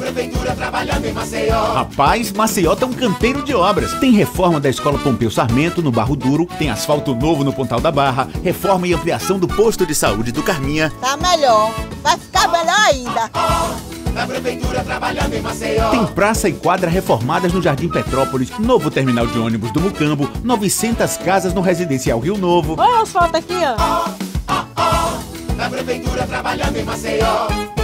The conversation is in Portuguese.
prefeitura trabalhando em Maceió. Rapaz, Maceió tá um canteiro de obras. Tem reforma da Escola Pompeu Sarmento, no Barro Duro, tem asfalto novo no Pontal da Barra, reforma e ampliação do posto de saúde do Carminha. Tá melhor. Vai ficar melhor ainda. Da prefeitura trabalhando em Maceió. Tem praça e quadra reformadas no Jardim Petrópolis, novo terminal de ônibus do Mucambo, 900 casas no Residencial Rio Novo. Olha o asfalto aqui, ó. Da prefeitura trabalhando em Maceió.